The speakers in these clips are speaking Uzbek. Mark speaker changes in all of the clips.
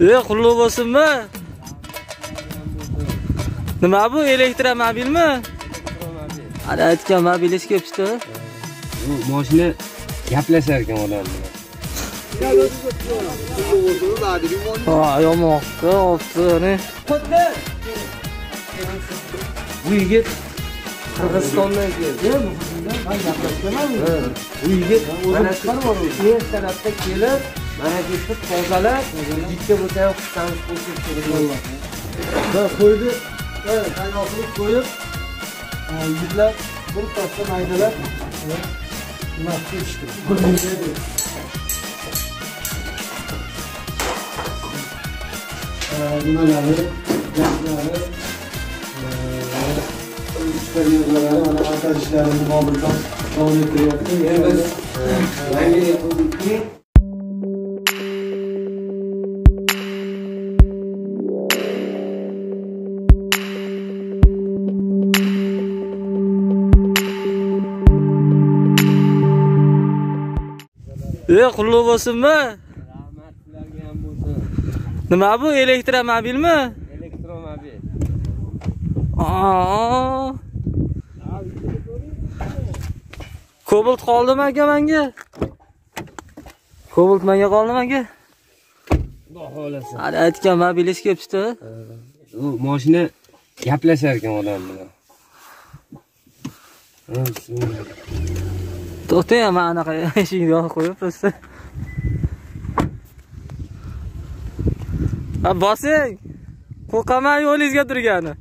Speaker 1: e qulluq bo'lsinmi nima bu elektromobilmi? Ana aytgan mobilingiz kelibdi.
Speaker 2: Bu mashina gaplashar ekan odam bilan
Speaker 1: ha yomoqda olibdi
Speaker 2: bu yigit qirg'izistondan keldi. Bu yigit mana shu ertalabda kelib mana shu yerni tozalab yigitga bu ham xushtanib qo'shib kelgan
Speaker 3: va qo'yni tayyor qilib qo'yib yigitlar bir toshda maydalab nima ketishdi nimalari gaplari eksperiyozalari mana montaj ishlarini boburjon davom ettiryapti
Speaker 2: biz yangi
Speaker 1: e qulluq bo'lsinmi
Speaker 2: rahmat sizlarga ham bo'lsin
Speaker 1: nima bu elektromobilmi
Speaker 2: elektromobil.
Speaker 1: Kobalt qoldimi aka menga? Kobalt menga qoldimi aka?
Speaker 2: xudo xohlasa
Speaker 1: Ana aytgan mobilingiz kelibdi.
Speaker 2: u mashina gaplashar ekan odam bilan Ha, bismillah.
Speaker 1: To'xtang, anaqa eshikni yopib qo'yib просто bosing. Qo'rqaman yo'lingizga turgani.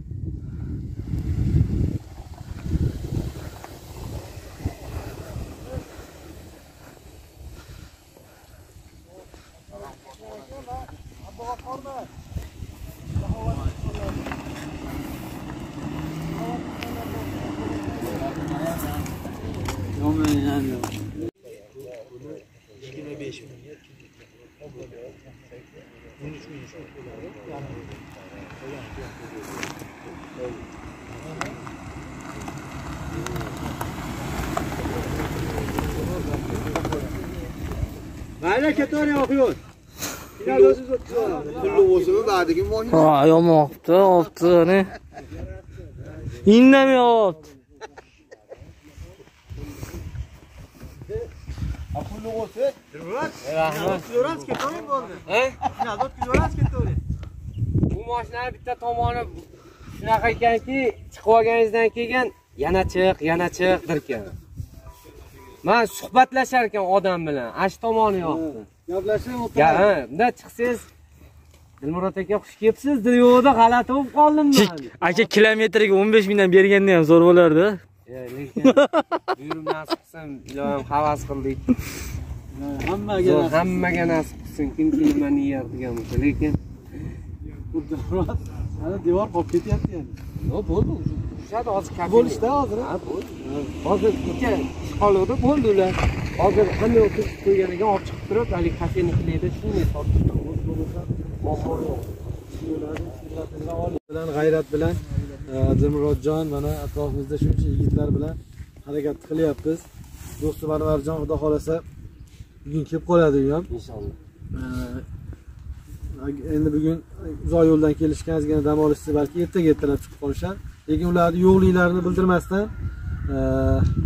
Speaker 4: Pulli bo'lsin dadagi moshina.
Speaker 1: Ha, yomoqda, olibdi, ne? Indamayapti.
Speaker 4: Pulli bo'lsin.
Speaker 2: bu mashinani bitta tomoni shunaqa ekanki chiqib olganingizdan keyin yana chiq yana chiq ekan man suhbatlashar ekan odam bilan. Ana shu tomoni yoqdi.
Speaker 3: gaplashib
Speaker 2: Ya, ha, bundan chiqsangiz dilmurod aka xush kelibsiz yo'qda g'alati bo'lib qoldim man?
Speaker 1: Aka kilometriga 15 mingdan berganda ham zo'r bo'lardi.
Speaker 2: Ya, lekin buyruq nasib qilsin ilohim havas qildik
Speaker 3: hammaga
Speaker 2: hammaga nasib qilsin. Kimki nima niyat qilgan bo'lsa lekin
Speaker 3: ana devor qolib ketyapti yani.
Speaker 2: Bo'ldi tushadi hozir
Speaker 3: bo'lishda hozir.
Speaker 2: Ha bo'ldi. Hozir uka ish qoluvdi bo'ldi ular. Hozir qanday o'tib qo'ygan ekan olib chiqib turib haligi kafenikilarda shunday
Speaker 3: bilan g'ayrat bilan e, dilmurodjon mana atrofimizda shuncha yigitlar bilan harakat qilyapmiz. Do'stim anvarjon xudo xohlasa bugun kelib qoladi u ham.
Speaker 2: Inshaalloh
Speaker 3: E, endi bugun uzoq yo'ldan kelishgan ozgina dam olishsa balki ertaga ertalab chiqib qolishar lekin ularni yo'qliklarini bildirmasdan e,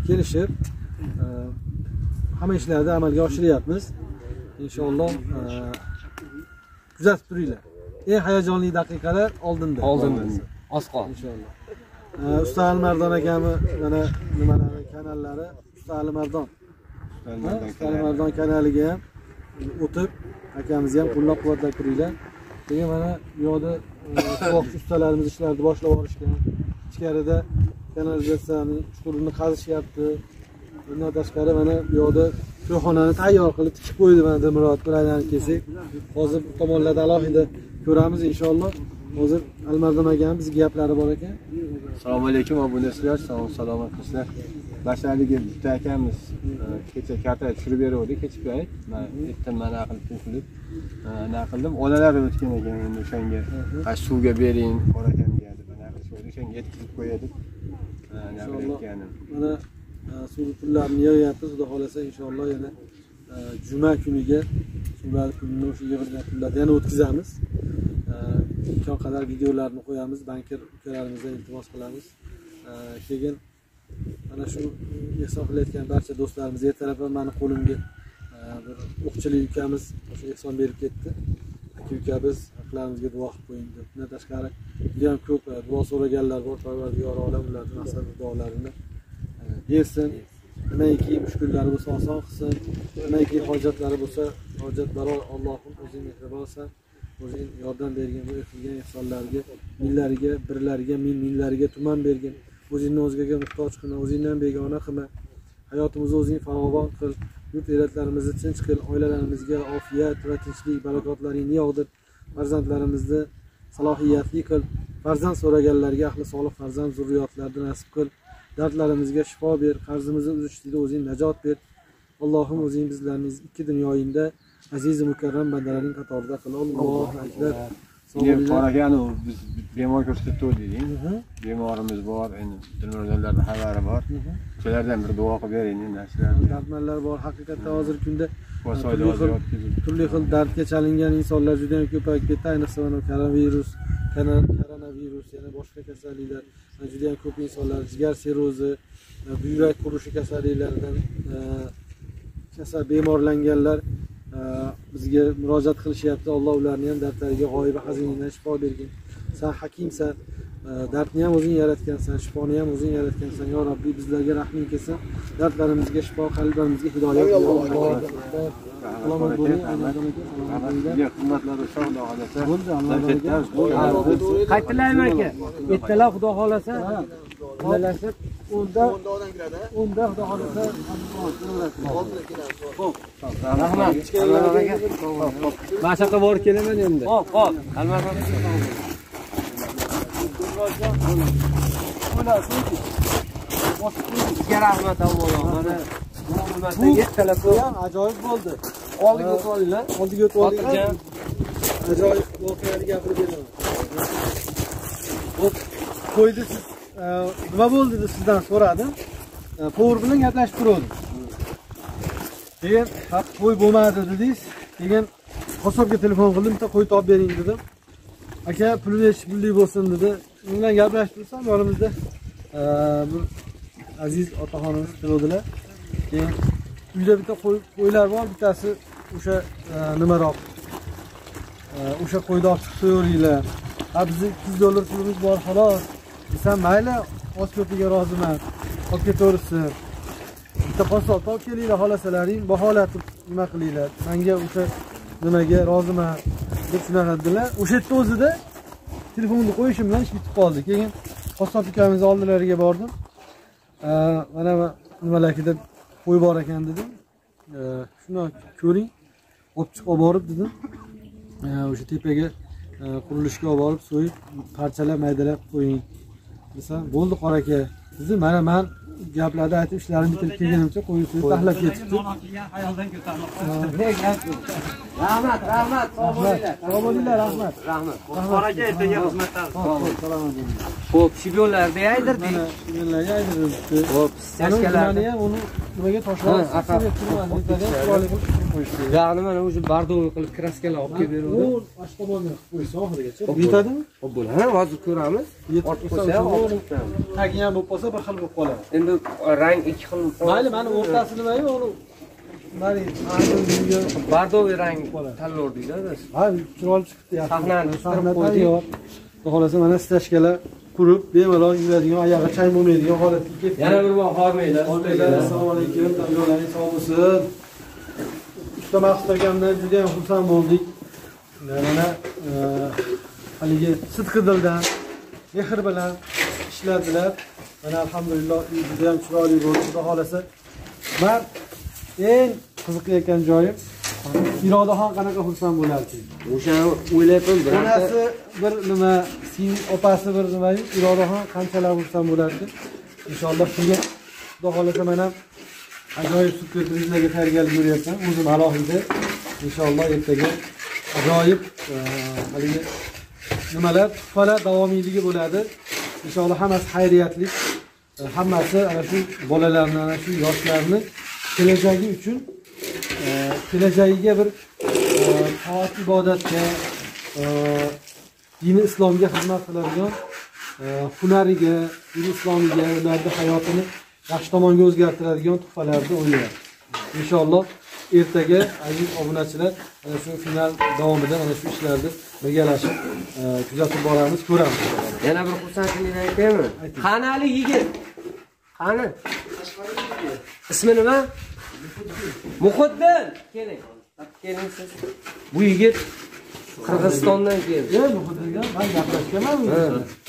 Speaker 3: kelishib e, hamma ishlarni amalga oshiryapmiz inshaalloh e, kuzatib turinglar. Eng hayajonli daqiqalar oldinda.
Speaker 2: Oldinda. Oz qoldi.
Speaker 3: Inshaalloh. Usta alimardon akami mana nimalari kanallari? Usta alimardon. Usta alimardon kanaliga ham o'tib akamizni ham qo'llab quvvatlab turinglar. Keyin mana bu yoqda suvoqchi ustalarimiz ishlarni boshlab yuborishgan ichkarida kanalizatsiyani chuqurini qazishyapti bundan tashqari mana bu yoqda to'yxonani tayyor qilib tikib qo'ydi mana dilmurod bir aylanib kelsak hozir bu tomonlarda alohida ko'ramiz inshaalloh hozir alimardon akani bizga gaplari bor ekan
Speaker 4: Assalomu alaykum obunachilar, sog' salomatmisizlar. Mashaligi bitta akamiz e, kecha karta tushirib beruvdi kechki payt. Men aytdim mana qilib tushirib. Nima qildim? Onalar o'tgan ekan endi o'shanga "Ha, suvga bering, bor ekan o'shanga yetkazib qo'yadi. Qilayotganim.
Speaker 3: mana e, suv pullarni yig'yapmiz xudo xohlasa inshaalloh yana e, juma kuniga ular pulni o'sha yig'ilgan pullarni yana o'tkazamiz E, imkon qadar videolarni qo'yamiz bankir ukalarimizdan iltimos qilamiz E, keyin mana shu ehson qilayotgan barcha do'stlarimiz ertalab ham mani qo'limga e, bir o'qchilik ukamiz o'sha ehson berib ketdi aka uka biz haqlarimizga duo qilib qo'ying deb. Undan tashqari judayam ko'p e, duo so'raganlar bor parvardigor olam ularni maqsad duolarini e, bersin. Nimaiki mushkullari bo'lsa oson qilsin nimaiki hojatlari bo'lsa hojat baro allohim o'zing mehribonsan o'zing yordam bergin bu qilgan ehsonlarga minglariga birlariga ming minglariga tuman bergin. O'zingni o'zgaga muhtoj qilma o'zingdan begona qilma. Hayotimizni o'zing farovon qil. Yurt elatlarimizni tinch qil oilalarimizga ofiyat va tinchlik barakotlaringni yog'dir farzandlarimizni salohiyatli qil. Farzand so'raganlarga ahli solih farzand zurriyotlarni nasib qil. Dardlarimizga shifo ber qarzimizni uzishlikda o'zing najot ber. Allohim o'zing bizlarni ikki dunyoyingda azizi mukarram bandalaring qatorida qil allohu akbar. Bo'linglar.
Speaker 4: qorakani biz bemor ko'rsatdik
Speaker 3: Mhm,
Speaker 4: bemorimiz bor endi dilmurzalarni xabari bor. Shulardan bir duo qilib bering endi
Speaker 3: dardmanlar bor haqiqatda hozirgi kunda
Speaker 4: bosoyda
Speaker 3: turli xil- turli xil dardga chalingan insonlar juda yam ko'payib ketdi. Ayniqsa mana koronavirus koronavirus yana boshqa kasalliklar. Mana juda yam ko'p insonlar jigar sirrozi e, buyrak qurishi kasalliklaridan e, kasal bemorlanganlar e, bizga murojaat qilishyapti. Alloh ularni ham dardlariga g'oyiba xazinadan shifo bergin. San hakimsan. Dardni ham o'zing yaratgansan shifoni ham o'zing yaratgansan. Yo robbiy bizlarga rahming kelsin. Dardlarimizga shifo qalblarimizga hidoyat Alloh aka,
Speaker 4: xizmatlari sog' xohlasa
Speaker 3: Alloh aka.
Speaker 2: qaytilaymi aka ertalab xudo xohlasa
Speaker 3: Birlashib, unda unda xudo xohlasa
Speaker 2: rahmat
Speaker 1: Mashaqa borib kelaman endi.
Speaker 2: hop hop sizga rahmat avvalo mana bu xizmatdagi ertalab
Speaker 3: bu ham ajoyib bo'ldi.
Speaker 2: oldiga o'tib olinglar
Speaker 3: Oldiga o'tib oling.
Speaker 2: xotirjam
Speaker 3: Ajoyib voqeani gapirib beraman. Hop, qo'ydi siz nima bo'ldi deb sizdan so'radim. E, Povur bilan gaplashib turgandim. Keyin "Ha, qo'y bo'lmadi dedingiz. Keyin qassobga telefon qildim, bitta qo'y topib bering dedim. Aka puli nechi pullik bo'lsin dedi. U bilan gaplashib tursam yonimizda bir aziz otaxonimiz turadilar. Keyin uyda bitta qo'y qo'ylar bor, bittasi o'sha nimaroq o'sha qo'yni olib chiqib qo'yaveringlar. Ha bizni 200 dollar pulimiz bor xolos. Desam mayli, oz ko'piga roziman. Olib ketaversin. Bitta qassob olib kelinglar xohlasalaring, baholatib nima qilinglar. Menga o'sha nimaga roziman deb shunaqa dedilar. O'sha yerda o'zida telefonni qo'yishim bilan ish bitib qoldi. Keyin qassob ukamizni oldilariga bordim. Mana bu nimalarkida qo'y bor ekan dedim. Shuni ko'ring. Olib chiqib olib borib dedim. O'sha tepaga e, qurilishga olib borib so'yib parchalab maydalab qo'ying desam bo'ldi qora aka sizni mana man gaplarni aytib ishlarimni bitirib kelganimcha qo'yni so'yib taxlab ketibdi
Speaker 2: rahmat rahmat. Sog' bo'linglar.
Speaker 3: Sog' bo'linglar rahmat.
Speaker 2: Rahmat.
Speaker 3: Aka ertaga xizmatda salomat bo'ling
Speaker 2: ho'p shibyonlarni yaydirdik
Speaker 3: mana shularga aytibdi
Speaker 2: ho'p
Speaker 3: Ani
Speaker 2: chashkalarni
Speaker 3: ham uni nimaga tashlab
Speaker 2: mana o'sha bardovi qilib kraskalar olib kelib
Speaker 3: u
Speaker 2: beruvdi
Speaker 3: boshqa bo'lmay. Qilib qo'ysa oxirigacha yetadimi
Speaker 2: ho'p bo'ladi. Ha hozir ko'ramiz.
Speaker 3: Yetib
Speaker 2: ortib
Speaker 3: o'sha
Speaker 2: olib
Speaker 3: tagi ham bo'lib qolsa bir xil bo'lib qoladi
Speaker 2: endi rang ikki xil
Speaker 3: mayli mani o'rtasi nimayu uni
Speaker 2: bardoviy rang tanlovdikda biz.
Speaker 3: Ha chiroyli chiqibdi yaxshi.
Speaker 2: Sahnani chiqarib
Speaker 3: sahna
Speaker 2: qo'ydik.
Speaker 3: tayyor xudo xohlasa mana stashkalar qurib bemalol yuradigan oyog'i chang bo'lmaydigan holatga ketdi.
Speaker 2: Yana bir bor hormanglar
Speaker 3: assalomu alaykum tanlovlaring sog' bo'lsin. Usta maqsud akamdan juda ham xursand bo'ldik. Mana e, haligi sidqi dildan mehr bilan ishladilar. Mana alhamdulillah uy juda ham chiroyli bo'ldi. Xudo xohlasa man eng qiziqayotgan joyim. Irodaxon qanaqa xursand bo'lardi
Speaker 2: o'shani o'ylayapman birorta
Speaker 3: onasi bir nima singil opasi bir nimayu irodaxon qanchalar xursand bo'lardi inshaalloh shunga xudo xohlasa man ham ajoyib syurprizlarga tayyorgarlik ko'ryapman o'zim alohida. Inshaalloh ertaga ajoyib haligi nimalar tuhfalar davomiyligi bo'ladi inshaalloh hammasi xayriyatlik e, hammasi ana shu bolalarni ana shu yoshlarni kelajagi uchun e, kelajagiga bir e, toat ibodatga dini islomga xizmat qiladigan hunariga dini islomiga ularni hayotini yaxshi tomonga o'zgartiradigan tuhfalarni o'ylayapmiz. Inshaalloh ertaga aziz obunachilar ana shu final davomida mana shu ishlarni birgalashib e, kuzatib boramiz ko'ramiz.
Speaker 2: Yana bir xursandchilikni aytaymi? Qani hali yigit? Qani? Ismi nima? Muhiddin keling. Keling siz. Bu yigit qirg'izistondan keldi.
Speaker 3: Man gaplashganman.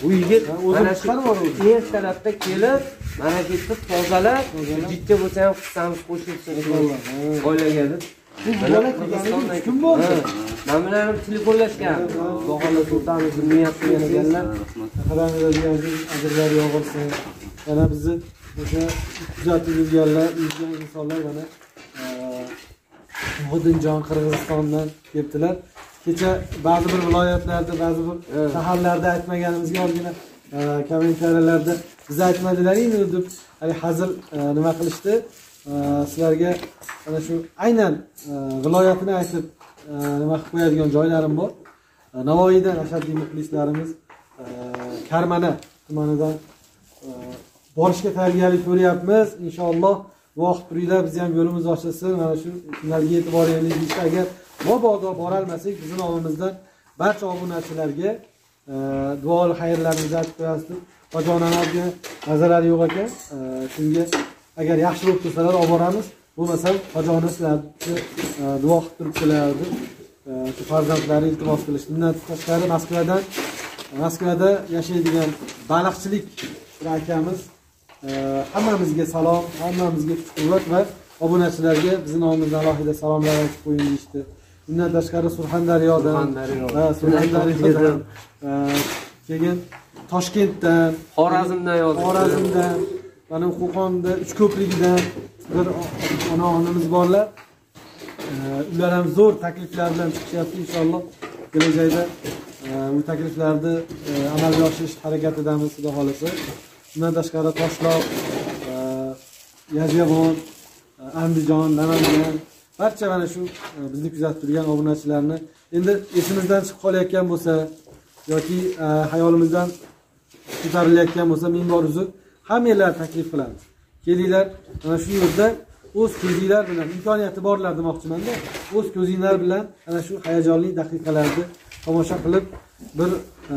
Speaker 2: Bu yigit mana shu
Speaker 3: yubordim.
Speaker 2: ertalabda kelib mana shu yerda tozalab. jiddiy bo'lsa ham qissamiz qo'shilsin oilaga deb
Speaker 3: Bu bo'ldi.
Speaker 2: Man bilan ham telefonlashgan bahona xohlasa o'rtamizda niyat qilgan ekanlar
Speaker 3: qadamidan ajrlar yog'ilsin yana bizni o'sha kuzatib yurganlar yurgan insonlar mana muhiddinjon qirg'izistondan kelibdilar kecha ba'zi bir viloyatlarda ba'zi bir shaharlarda aytmaganimizga ozgina e, kommentariyalarda biz aytmadilaringmi deb hali hazil nima qilishdi Э, sizlarga mana shu aynan э, viloyatini aytib э, nima qilib qo'yadigan joylarim bor. Navoiydan ashaddiy muxlislarimiz karmana tumanidan borishga tayyorgarlik ko'ryapmiz inshaalloh vaqt turinglar bizni ham yo'limiz ochilsin. Mana shu kunlarga yetib boraylik deyishdi. Agar mabodo borolmasak bizni nomimizdan barcha obunachilarga e, duo xayrlarimizni aytib qo'yasiz deb hojonamazga nazarlari yo'q ekan. E, shunga agar yaxshi bo'lib tursalar olib boramiz. Bo'lmasam hojona sizlarni e, duo qilib turibdilar deb shu farzandlari iltimos qilishdi undan tashqari moskvadan moskvada yashaydigan baliqchilik akamiz e, hammamizga salom hammamizga kuch quvvat va obunachilarga bizni nomimizdan alohida salomlar aytib qo'ying deyishdi. Undan tashqari surxondaryodan surxondaryodan e, keyin toshkentdan
Speaker 2: xorazmdan yozibdi
Speaker 3: xorazmdan mana qo'qonda ko'prikdan bir ona onamiz borlar ular ham zo'r takliflar bilan chiqishyapti inshaalloh kelajakda bu takliflarni amalga oshirish harakatidamiz xudo xohlasa. Undan tashqari toshloq e, andijon namangan barcha mana shu bizni kuzatib turgan obunachilarni endi esimizdan chiqib qolayotgan bo'lsa yoki hayolimizdan ko'tarilayotgan bo'lsa ming bor uzr. Hammanglarni taklif qilamiz. Kelinglar mana shu yerda o'z ko'zinglar bilan imkoniyati borlar demoqchimanda o'z ko'zinglar bilan ana shu hayajonli daqiqalarni tomosha qilib bir e,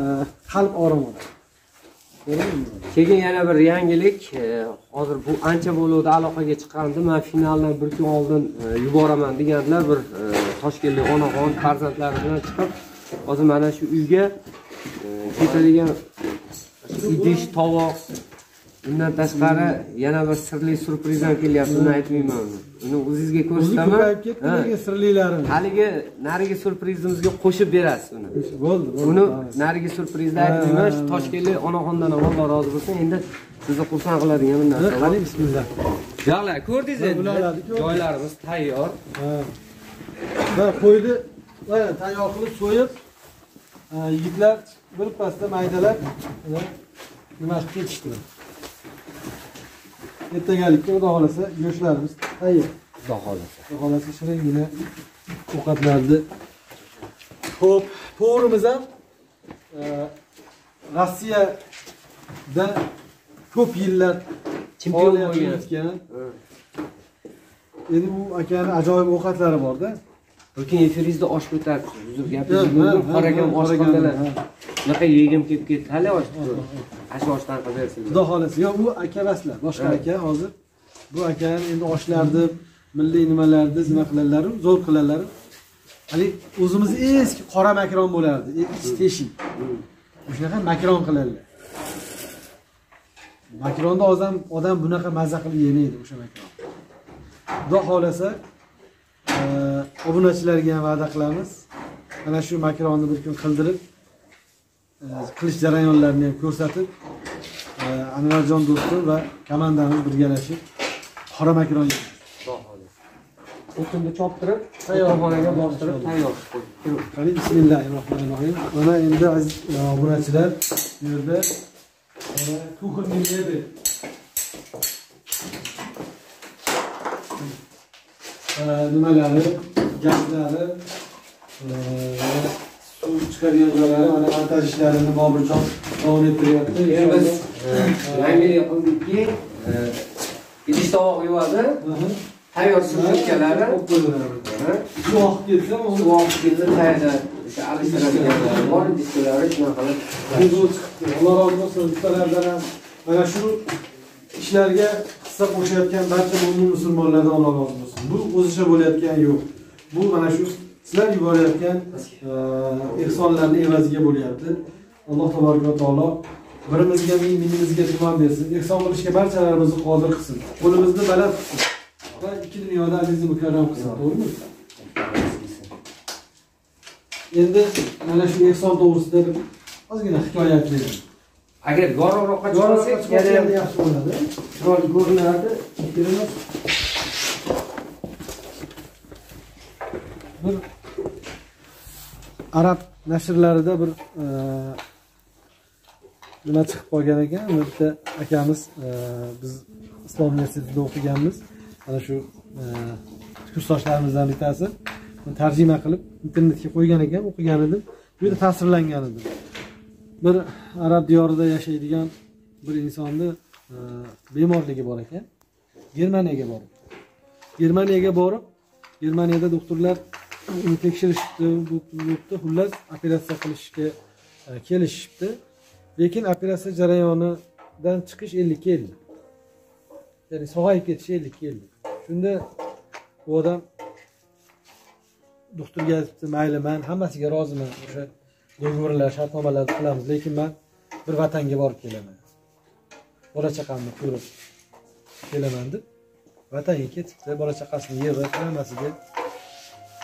Speaker 3: qalb orom oladi
Speaker 2: keyin yana bir yangilik e, hozir bu ancha bo'luvdi aloqaga chiqqandi man finaldan bir kun oldin e, yuboraman degandilar bir toshkentlik onaxon farzandlari bilan chiqib hozir mana shu uyga ketadigan idish tovoq undan tashqari yana bir sirli syurpriz ham kelyapti uni aytmayman. Uni o'zingizga
Speaker 3: o'zi
Speaker 2: ko'rsataman
Speaker 3: sirlilarini?
Speaker 2: Haligi narigi syurprizimizga qo'shib berasiz uni.
Speaker 3: Bo'ldi
Speaker 2: uni narigi syurprizni aytmayman shu toshkentlik onaxondan ham alloh rozi bo'lsin. Endi sizni xursand qiladigan bir narsa
Speaker 3: qani bismillah.
Speaker 2: Yo'qlar ko'rdingiz endi. Joylarimiz tayyor.
Speaker 3: Va qo'yni tayyor qilib so'yib yigitlar birpasda maydalab nima qilib ketishdilar ertagalikka xudo xohlasa go'shtlarimiz tayyor.
Speaker 2: Xudo xohlasa.
Speaker 3: Xudo xohlasa shiringina ovqatlarni ho'p to'g'rimiz ham e, rossiyada ko'p yillar
Speaker 2: Chempion bo'lgan.
Speaker 3: endi u akani ajoyib ovqatlari borda
Speaker 2: kun efiringizda osh ko'taribsiz uzr gapingizni
Speaker 3: ha,
Speaker 2: osh qildilar unaqa yegim kelib ketdi. Hali osh ana shu oshdan qilib bersinlar
Speaker 3: xudo xohlasa. Yo'q bu aka emaslar boshqa aka hozir. Bu akani endi oshlarni milliy nimalarni nima qiladilaru zo'r qiladilaru haligi o'zimizni eski qora makron bo'lardi. E, ichi teshik. O'shanaqa makron qiladilar. Makronni odam odam bunaqa maza qilib yemaydi o'sha makron. Xudo xohlasa obunachilarga ham va'da qilamiz mana shu makronni bir kun qildirib e, qilish jarayonlarini ham ko'rsatib e, anvarjon do'stim va komandamiz birgalashib qora makron
Speaker 2: o'tinni choptirib
Speaker 3: Tayyor.
Speaker 2: tayyorxonaga bostirib tayyor qilib qo'yib
Speaker 3: Qani bismillahirrohmanirrohim. Mana endi aziz e, obunachilar bu yerda mana nimalari, gaslari, suv chiqargan joylari mana montaj ishlarini Bobirjon davom ettiryapti.
Speaker 2: Endi biz yangilik qildikki, e, idish tovoq yuvadi, tayyor sumkalari.
Speaker 3: Suv oqib ketsa,
Speaker 2: suv oqib kelsa tayyorda o'sha alishtiradiganlari bor, idishkalari shunaqa qilib.
Speaker 3: Alloh rozi bo'lsin. Ustalardan ham mana shu ishlarga hissa qo'shayotgan barcha mo'min musulmonlardan Alloh rozi bo'lsin. Bu o'zicha bo'layotgan yo'q. Bu mana shu sizlar yuborayotgan e, ehsonlarni evaziga bo'lyapti. Alloh tabaraka va taolo birimizga ming mingimizga tuman bersin. Ehson qilishga barchalarimizni qodir qilsin. Qo'limizni baland qilsin. Va ikki dunyoda aziz mukarram qilsin. To'g'rimi? Endi mana shu ehson to'g'risida bir ozgina hikoya aytaylik.
Speaker 2: Agar yorug'roqqa
Speaker 3: Yorug'roqqa
Speaker 2: chiqsak
Speaker 3: chiqsa
Speaker 2: yana
Speaker 3: yaxshi bo'ladi.
Speaker 2: chiroyli ko'rinardi
Speaker 3: Birimiz bir arab nashrlarida bir e, nima chiqib qolgan ekan? Bitta akamiz e, biz islom universitetida o'qiganmiz. Mana shu e, kurstoshlarimizdan bittasi. Tarjima qilib internetga qo'ygan ekan o'qigan edim. Bu yerda ta'sirlangan edim bir arab diyorida yashaydigan bir insonni e, bemorligi bor ekan. Germaniyaga borib. Germaniyaga borib germaniyada doktorlar uni tekshirishibdi bu bo'libdi xullas operatsiya qilishga e, kelishibdi. Kelishishibdi lekin operatsiya jarayonidan chiqish ellikka ellik ya'ni sog'ayib ketish ellikka ellik shunda bu odam doktorga aytibdi mayli man hammasiga roziman o'sha do'g'rilar shartnomalarni qilamiz lekin man bir vatanga borib kelaman. Bola chaqamni ko'rib kelaman deb vatanga ketibdi bola chaqasini yig'ib hammasiga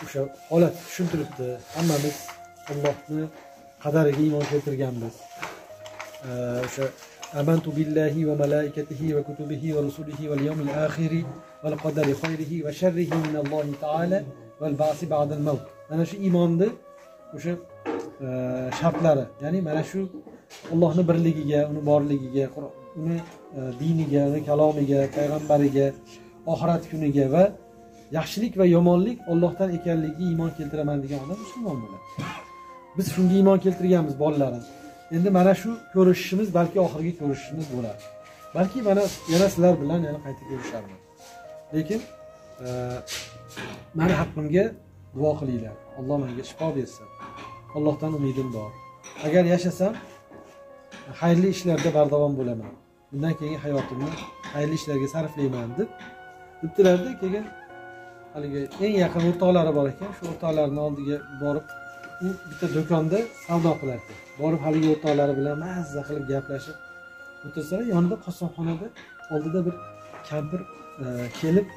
Speaker 3: o'sha holat tushuntiribdi. Hammamiz allohni qadariga iymon keltirganmiz. O'sha آمنت billahi va malaikatihi va kutubihi va والقدر خيره yawmil من الله تعالى والبعث va sharrihi أنا taala إيمان ده وشو E, shartlari. Ya'ni mana shu allohni birligiga uni borligiga uni e, diniga uni kalomiga payg'ambariga oxirat kuniga va yaxshilik va yomonlik ollohdan ekanligiga iymon keltiraman degan odam musulmon bo'ladi. Biz shunga iymon keltirganmiz bolalarim. Endi mana shu ko'rishishimiz balki oxirgi ko'rishishimiz bo'ladi. Balki mana yana sizlar bilan yana qayta ko'risharman. Lekin e, mani haqqimga duo qilinglar. Alloh menga shifo bersin. Allohdan umidim bor. Agar yashasam xayrli ishlarda bardavom bo'laman. Bundan keyingi hayotimni xayrli ishlarga sarflayman deb debdilarda keyin haligi eng yaqin o'rtoqlari bor ekan. Shu o'rtoqlarini oldiga borib u bitta do'konda savdo qilar ekan borib haligi o'rtoqlari bilan mazza qilib gaplashib o'tirsalar yonida qosonxonada oldida bir kampir e, kelib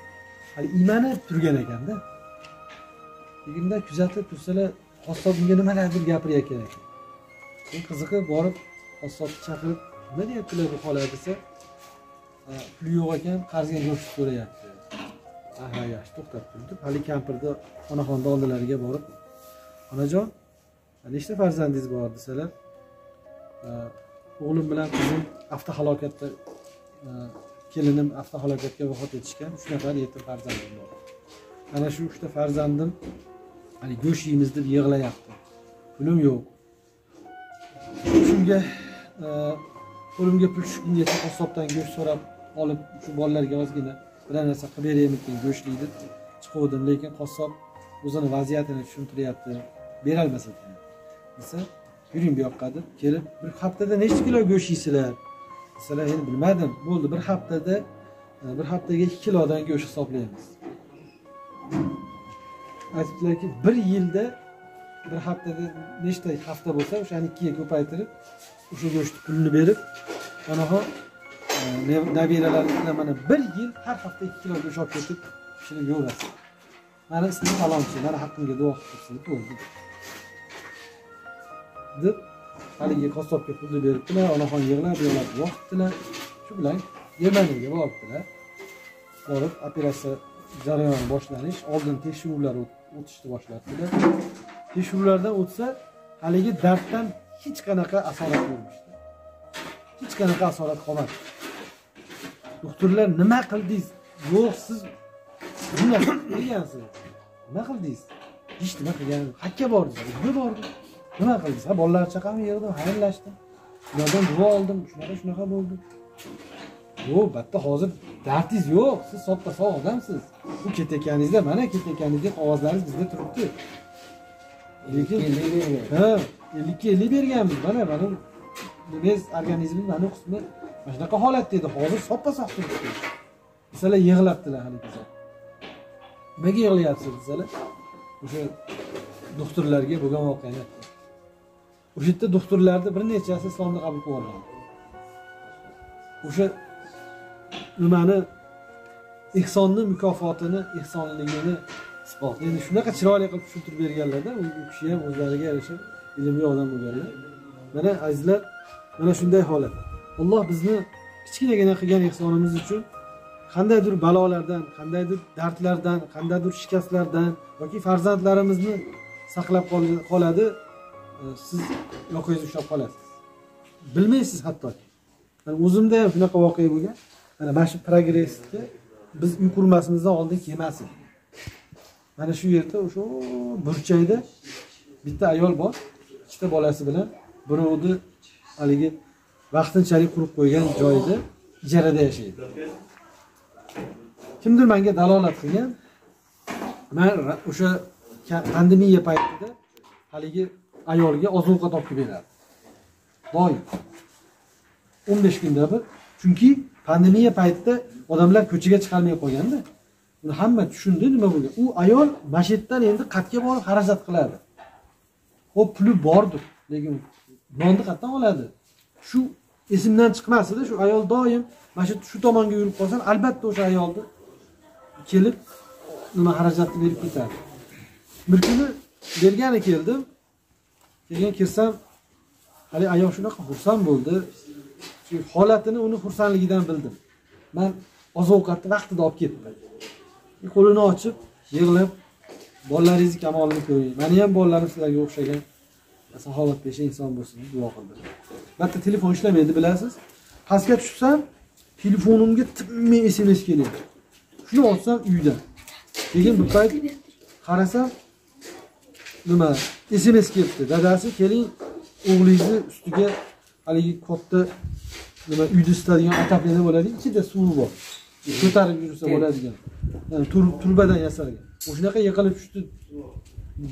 Speaker 3: hali iymanib turgan ekanda. Keyinda kuzatib tursalar qassob unga nimalardir gapirayotgan ekan? Keyin qiziqib borib ossobni chaqirib nima deyaptilar bu holat desa puli yo'q ekan qarzga yopishib so'rayapti. Aha yaxshi to'xtab tur deb haligi kampirni onaxonni oldilariga borib onajon nechta farzandingiz bor? desalar o'g'lim bilan qizim avtohalokatda kelinim avtohalokatga vafot etishgan uch nafar yetim farzandim bor. Ana shu uchta farzandim hali go'sht yeymiz deb yig'layapti pulim yo'q shunga qo'limga e, pul tushgungacha qassobdan go'sht so'rab olib shu bolalarga ozgina biror narsa qilib beraymikin go'shtli deb chiquvdim lekin qassob o'zini vaziyatini tushuntiryapti berolmas ekan desa yuring bu yoqqa deb kelib bir haftada nechta kilo go'sht yeysizlar desalar endi bilmadim bo'ldi bir haftada bir haftaga e, ikki kilodan go'sht hisoblaymiz aytibdilarki bir yilda bir haftada nechta hafta bo'lsa o'shani ikkiga ko'paytirib o'sha go'shtni pulini berib anaqa e, mana bir yil har hafta ikki kilo go'sht olib ketib pishirib yeyverasiz mani ismim falonchi mani haqqimga duo qilib tursin bo'ldi deb haligi qassobga pulni beribdilar onaxon yig'lab yig'lab yoqibdilar shu bilan germaniyaga boribdilar. Borib operatsiya jarayoni boshlanish oldin tekshiruvlar o'tdi. O'tishni boshlatdilar tekshiruvlardan o'tsa haligi darddan hech qanaqa asorat ko'rmishdi hech qanaqa asorat qolmadi. Doktorlar nima qildingiz? Yo'q siz nima qilgansiz nima qildingiz? Hech nima qilgan hakka bordim uyga bordik nima qildingiz? Ha bolalar chaqamni yig'dim xayrlashdim. Ulardan duo oldim shunaqa shunaqa bo'ldi. Yo'q bitta hozir dardingiz yo'q siz soppa sog' odamsiz. U ketayotganingizda mana ketayotganingizda qog'ozlaringiz bizda turibdi. Lekin ha ellikka ellik berganmiz. Mana mana nimangiz organizmingiz mana qismi mana shunaqa holatda edi hozir soppa sog' turibdi. Desalar yig'labdilar haligi nimaga yig'layapsiz desalar o'sha doktorlarga bo'lgan voqeani. Aytdi o'sha yerda doktorlarni bir nechasi islomni qabul qilib olgan. O'sha nimani ehsonni mukofotini ehsonligini isbot endi shunaqa chiroyli qilib tushuntirib berganlarda u kishi ham o'zlariga yarasha ilmli odam bo'lganlar. Mana azizlar mana shunday holat. Alloh bizni kichkinagina qilgan ehsonimiz uchun qandaydir balolardan qandaydir dardlardan qandaydir shikastlardan yoki farzandlarimizni saqlab qoladi e, siz yoqangizni ushlab qolasiz. Bilmaysiz hattoki. O'zimda ham shunaqa voqea bo'lgan. Mana mana shu progressni biz uy qurmasimizdan oldin kelmasin mana shu yerda o'sha burchakda bitta ayol bor ikkita bolasi bilan. Birovni haligi vaqtinchalik qurib qo'ygan joyida ijarada yashaydi. Kimdir menga dalolat qilgan. Man o'sha pandemiya paytida haligi ayolga oziq ovqat olib kelib berardim doim. O'n besh kunda bir. Chunki pandemiya paytida odamlar ko'chaga chiqarmay qolganda uni hamma tushundi nima bo'lgan u ayol masjiddan endi qayerga borib xarajat qiladi. Ho'p puli bordir lekin nonni qayerdan oladi. Shu esimdan chiqmasdi shu ayol doim mana shu shu tomonga yurib qolsam albatta o'sha ayolni kelib nima xarajatni berib ketadi. Bir kuni bergani keldim. Keyin kirsam haligi ayol shunaqa xursand bo'ldi. Holatini uni xursandligidan bildim. Man oziq ovqatni vaqtida olib ketdim. Qo'lini ochib yig'lab bolalaringizni kamolini ko'ring. Mani ham bolalarim sizlarga o'xshagan saxovatpesha inson bo'lsin deb duo qildim. Bitta telefon ishlamaydi bilasiz. Pastga tushsam telefonimga tinmay sms kelyapti shuni ochsam uyda. Keyin bir payt qarasam nima sms kelibdi. Dadasi keling o'g'lingizni ustiga haligi katta nima uyda isitadigan отопление bo'ladi ichida suvi bor. Ko'tarib yursa bo'ladigan. Turbadan yasalgan o'shanaqa yiqilib tushdi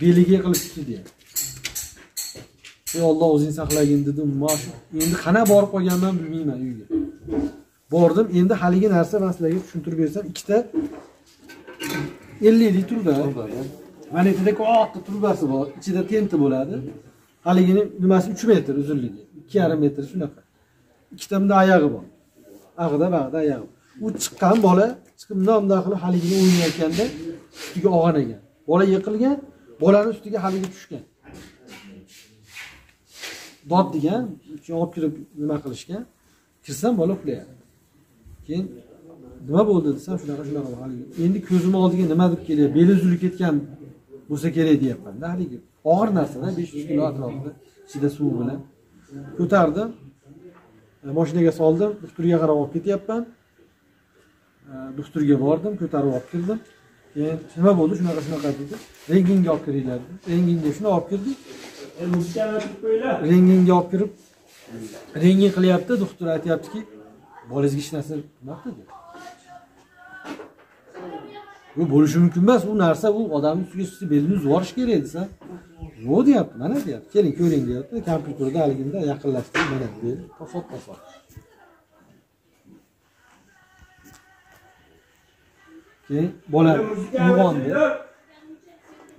Speaker 3: beliga yiqilib tushdi deyapti ey olloh o'zing saqlagin dedim. Masha endi qana borib qolganman bilmayman uyga. Bordim endi haligi narsa man sizlarga tushuntirib bersam ikkita elliklik turba. Mana yerda katta turbasi bor ichida tenti bo'ladi. Haligini nimasi uch metr uzunligi ikki yarim metr shunaqa ikkitamda oyog'i bor. Ag'ida bag'ida oyog'i bor. U chiqqan bola chiqib mundoq qilib haligini o'ynayotganda ustiga og'anagan ekan. Bola yiqilgan bolani ustiga haligi tushgan. Dod degan olib kirib nima qilishgan. Kirsam bola uxlayapti keyin nima bo'ldi desam shunaqa shunaqa haligi endi ko'zimni oldiga nima deb kelyapti beli uzilib ketgan bo'lsa kerak deyapmanda haligi. Og'ir narsada besh yuz kilo atrofida ichida suv bilan ko'tardim. Moshinaga soldim doktorga qarab olib ketyapman. E, doktorga bordim ko'tarib olib kirdim. Keyin nima bo'ldi? Shunaqa shunaqa dedi. Renginga olib kiringlar dedi. Renginga shuni olib kirdik. Renginga olib kirib rengin qilyapti. Doktor aytyaptiki bolangizga hech narsa bo'lmabdi dedi bu bo'lishi mumkin emas u narsa u odamni ustiga belini uzib yuborish kerak desa yo'q deyapti mana deyapti keling ko'ring deyapti kompyuterda haligida yaqinlashtirib mana deydi tosot tosot keyin bola uyg'ondi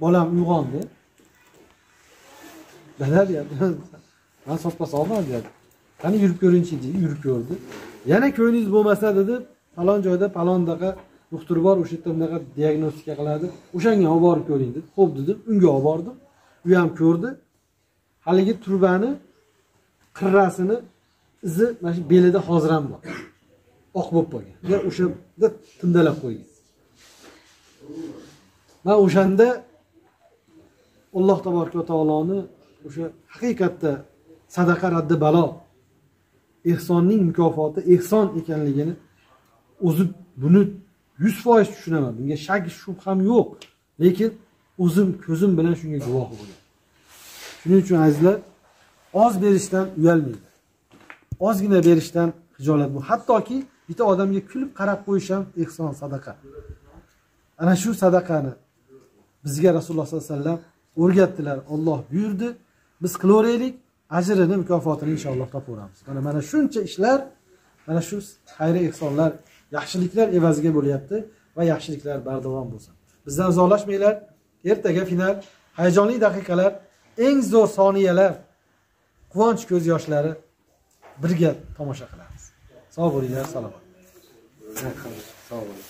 Speaker 3: bolam uyg'ondi dada deyapti man soppa solman deyapti qani yurib ko'ringchi deydi yurib ko'rdi yana ko'nglingiz bo'lmasa dedi. Falon joyda falondaqa doktor bor o'sha yerda bunaqa diagnostika qiladi. O'shanga olib borib ko'ring dedi. Ho'p dedim unga olib bordim. U ham ko'rdi. Haligi turbani qirrasini izi mana shu belida hozir ham bor. Oq bo'lib qolgan. Va o'shada tindalab qo'ygan. Man o'shanda alloh taboraka va taoloni o'sha haqiqatda sadaqa raddi balo ehsonning mukofoti ehson ekanligini o'zi buni yuz foiz tushunaman bunga shak shubham yo'q. Lekin o'zim ko'zim bilan shunga guvoh bo'ldim shuning uchun azizlar oz berishdan uyalmanglar ozgina berishdan hijolat bo'l. Hattoki bitta odamga kulib qarab qo'yish ham ehson sadaqa. Ana shu sadaqani bizga rasululloh sollallohu alayhi vasallam o'rgatdilar. Olloh buyurdi biz qilaveraylik ajrini mukofotini inshaalloh topaveramiz. Mana mana shuncha ishlar mana shu xayri ehsonlar yaxshiliklar evaziga bo'lyapti va yaxshiliklar bardavom bo'lsin. Bizdan uzoqlashmanglar. Ertaga final hayajonli daqiqalar eng zo'r soniyalar quvonch ko'z yoshlari birga tomosha qilamiz. Sog' bo'linglar salomat.
Speaker 2: Sog' bo'ling.